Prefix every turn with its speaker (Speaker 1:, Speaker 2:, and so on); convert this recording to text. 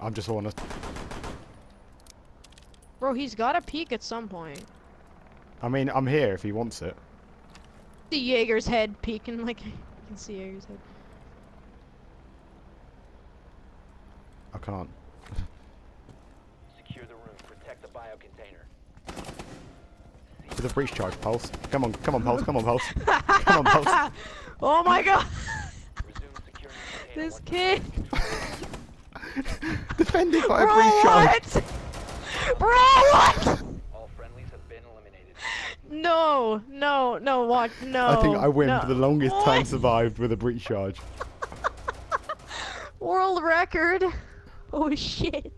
Speaker 1: I'm just wanna.
Speaker 2: Bro, he's gotta peek at some point.
Speaker 1: I mean, I'm here if he wants it.
Speaker 2: The Jaeger's head peeking, like, you can see Jaeger's head.
Speaker 1: I can't.
Speaker 3: Secure the room. Protect the bio container.
Speaker 1: With a breach charge, Pulse. Come on, come on, Pulse, come on, Pulse. come on, Pulse.
Speaker 2: oh my god!
Speaker 3: Resume securing the container
Speaker 2: this kid!
Speaker 1: Defended by a
Speaker 2: Bro,
Speaker 1: breach charge.
Speaker 2: what? Bro, what?
Speaker 3: all friendlies have been eliminated.
Speaker 2: No, no, no, what? No.
Speaker 1: I think I win
Speaker 2: no.
Speaker 1: for the longest time survived with a breach charge.
Speaker 2: World record. Oh shit.